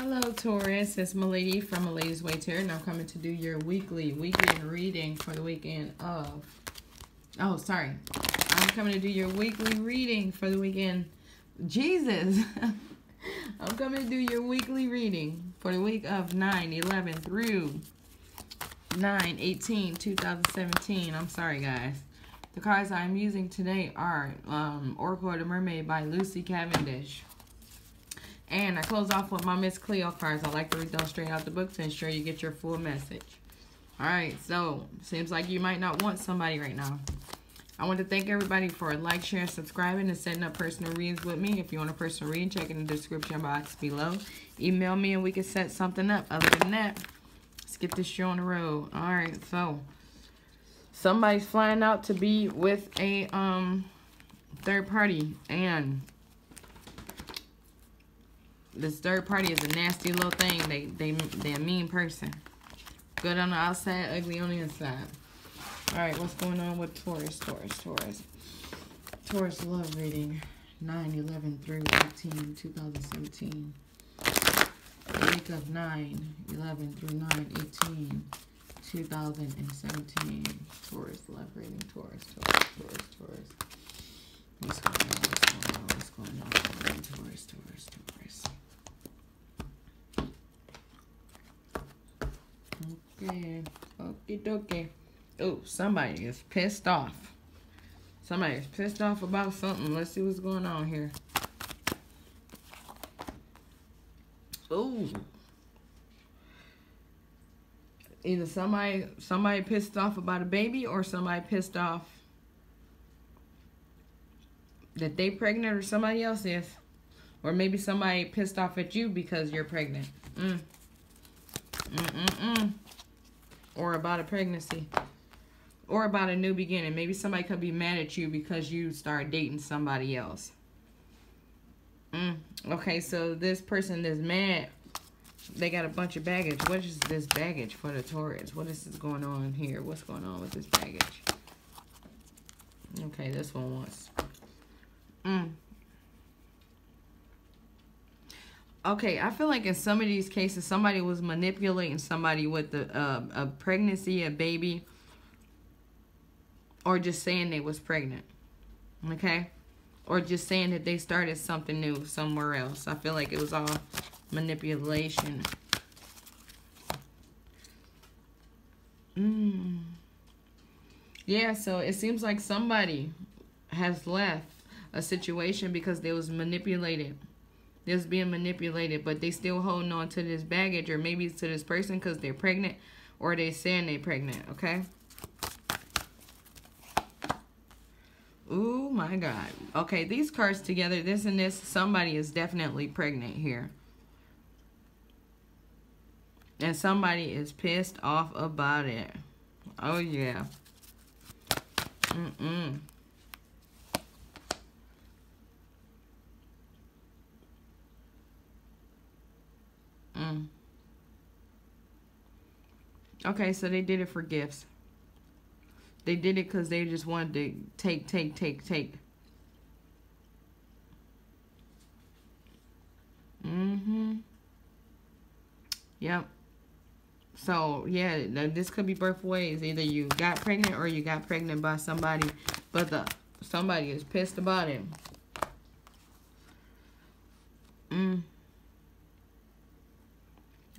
Hello, Taurus. It's Malady from Malady's Way Tarot, and I'm coming to do your weekly weekend reading for the weekend of. Oh, sorry. I'm coming to do your weekly reading for the weekend. Jesus. I'm coming to do your weekly reading for the week of 9 11 through 9 18 2017. I'm sorry, guys. The cards I'm using today are um, Oracle of the Mermaid by Lucy Cavendish. And I close off with my Miss Cleo cards. I like to read those straight out the book to ensure you get your full message. Alright, so seems like you might not want somebody right now. I want to thank everybody for like, sharing, subscribing, and setting up personal reads with me. If you want a personal read, check in the description box below. Email me and we can set something up. Other than that, let's get this show on the road. Alright, so somebody's flying out to be with a um third party and this third party is a nasty little thing. They they they're a mean person. Good on the outside, ugly on the inside. All right, what's going on with Taurus? Taurus, Taurus. Taurus love reading 9, 11 through 18, 2017. week of 9, 11 through 9, 18, 2017. Taurus love reading. Taurus, Taurus, Taurus, Taurus. What's going on? What's going on? What's going on? Taurus, Taurus, Taurus. Okay. Okie dokie. Oh, somebody is pissed off. Somebody is pissed off about something. Let's see what's going on here. Oh. Either somebody somebody pissed off about a baby or somebody pissed off that they pregnant or somebody else is. Or maybe somebody pissed off at you because you're pregnant. Mm. Mm-mm-mm or about a pregnancy or about a new beginning. Maybe somebody could be mad at you because you start dating somebody else. Mm. Okay, so this person is mad. They got a bunch of baggage. What is this baggage for the Taurus? What is this going on here? What's going on with this baggage? Okay, this one wants. Mm. Okay, I feel like in some of these cases, somebody was manipulating somebody with the, uh, a pregnancy, a baby, or just saying they was pregnant. Okay? Or just saying that they started something new somewhere else. I feel like it was all manipulation. Mm. Yeah, so it seems like somebody has left a situation because they was manipulated that's being manipulated, but they still holding on to this baggage or maybe to this person because they're pregnant or they saying they're pregnant, okay? Oh my God. Okay, these cards together, this and this, somebody is definitely pregnant here. And somebody is pissed off about it. Oh, yeah. Mm-mm. Mm. Okay, so they did it for gifts. They did it because they just wanted to take, take, take, take. Mm-hmm. Yep. So, yeah, this could be both ways. Either you got pregnant or you got pregnant by somebody, but the somebody is pissed about it. Mm.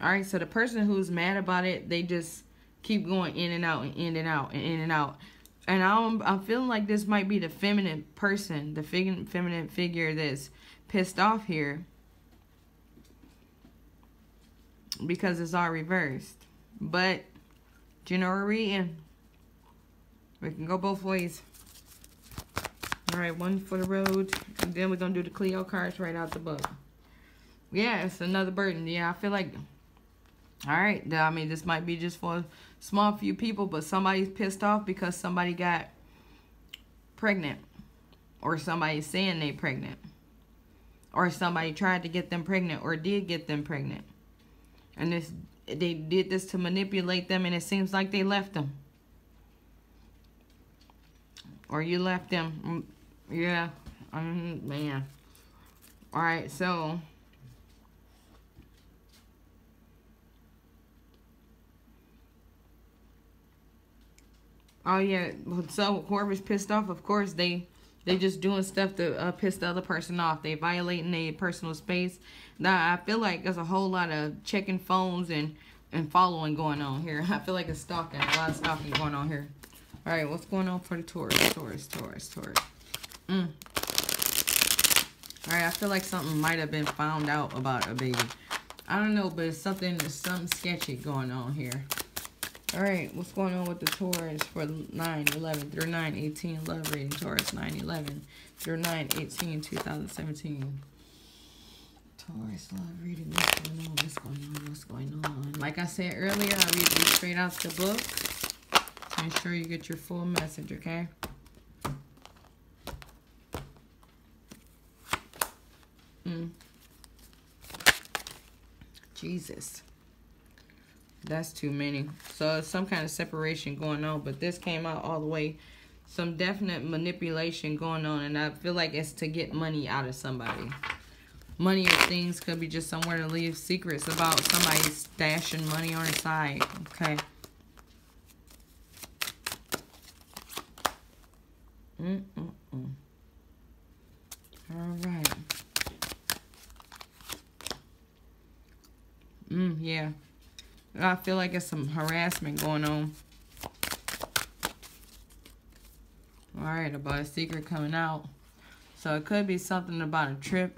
All right, so the person who's mad about it, they just keep going in and out and in and out and in and out. And I'm, I'm feeling like this might be the feminine person, the fig feminine figure that's pissed off here. Because it's all reversed. But, general reading. We can go both ways. All right, one for the road. And then we're going to do the Cleo cards right out the book. Yeah, it's another burden. Yeah, I feel like all right, I mean, this might be just for a small few people, but somebody's pissed off because somebody got pregnant or somebody's saying they pregnant or somebody tried to get them pregnant or did get them pregnant. And this they did this to manipulate them and it seems like they left them. Or you left them. Mm, yeah. Um, man. All right, so Oh yeah, so whoever's pissed off, of course they they just doing stuff to uh, piss the other person off. They violating their personal space. Now I feel like there's a whole lot of checking phones and and following going on here. I feel like it's stalking, a lot of stalking going on here. All right, what's going on for the Taurus? Taurus, Taurus, Taurus. Mm. All right, I feel like something might have been found out about a baby. I don't know, but it's something, there's something sketchy going on here. All right, what's going on with the Taurus for 9, 11 through 9, 18 love reading? Taurus 9, 11 through 9, 18, 2017. Taurus love reading. What's going on? What's going on? What's going on? Like I said earlier, I read these straight out the book. Make sure you get your full message, okay? Mm. Jesus. That's too many. So it's some kind of separation going on. But this came out all the way. Some definite manipulation going on. And I feel like it's to get money out of somebody. Money or things could be just somewhere to leave secrets about somebody stashing money on the side. Okay. Mm-mm-mm. All right. Mm, yeah. I feel like it's some harassment going on. Alright, about a secret coming out. So it could be something about a trip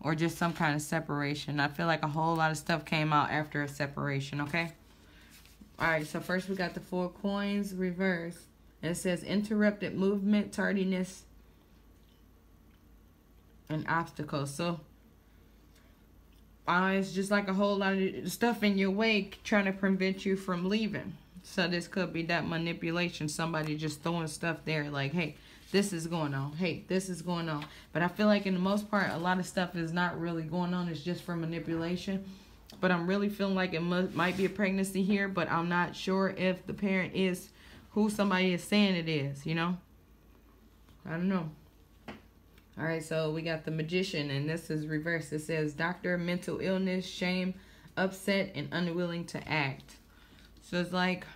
or just some kind of separation. I feel like a whole lot of stuff came out after a separation, okay? Alright, so first we got the four coins reversed. It says interrupted movement, tardiness, and obstacles. So uh, it's just like a whole lot of stuff in your way trying to prevent you from leaving. So this could be that manipulation. Somebody just throwing stuff there like, hey, this is going on. Hey, this is going on. But I feel like in the most part, a lot of stuff is not really going on. It's just for manipulation. But I'm really feeling like it must, might be a pregnancy here. But I'm not sure if the parent is who somebody is saying it is, you know? I don't know. All right, so we got the magician, and this is reverse. It says doctor, mental illness, shame, upset, and unwilling to act. So it's like,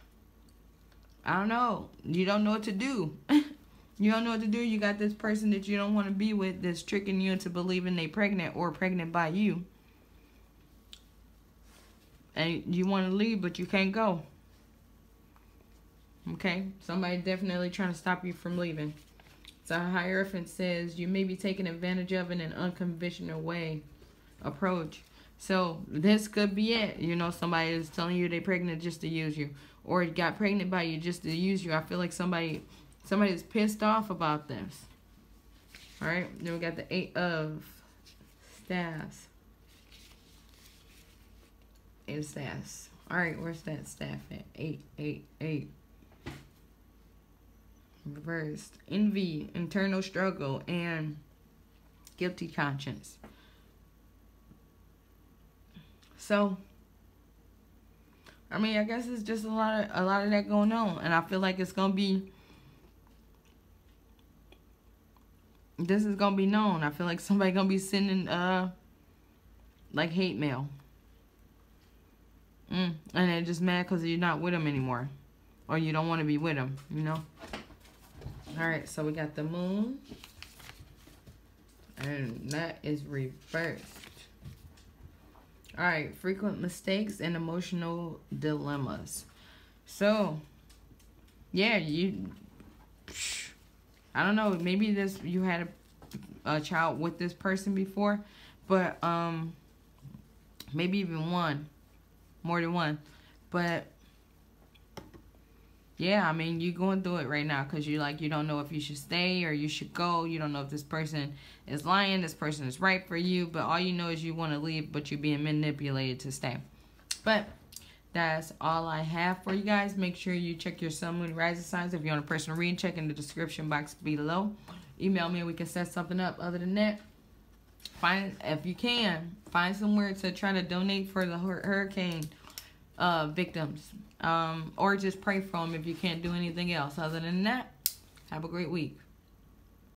I don't know. You don't know what to do. you don't know what to do. You got this person that you don't want to be with that's tricking you into believing they pregnant or pregnant by you. And you want to leave, but you can't go. Okay? Somebody definitely trying to stop you from leaving. So Hierophant says you may be taken advantage of in an unconventional way approach. So this could be it. You know, somebody is telling you they're pregnant just to use you. Or got pregnant by you just to use you. I feel like somebody somebody is pissed off about this. Alright, then we got the eight of staffs. Eight of staffs. Alright, where's that staff at? Eight, eight, eight reversed. Envy, internal struggle, and guilty conscience. So, I mean, I guess it's just a lot of a lot of that going on, and I feel like it's gonna be. This is gonna be known. I feel like somebody gonna be sending uh, like hate mail. Mm, and they're just mad because you're not with them anymore, or you don't want to be with them. You know. All right, so we got the moon. And that is reversed. All right, frequent mistakes and emotional dilemmas. So, yeah, you, I don't know, maybe this, you had a, a child with this person before, but, um, maybe even one, more than one, but yeah, I mean, you're going through it right now because you like you don't know if you should stay or you should go. You don't know if this person is lying, this person is right for you, but all you know is you want to leave, but you're being manipulated to stay. But that's all I have for you guys. Make sure you check your sun, moon, rising signs. If you want a personal reading, check in the description box below. Email me and we can set something up. Other than that, find if you can find somewhere to try to donate for the hurricane uh, victims. Um, or just pray for them if you can't do anything else. Other than that, have a great week.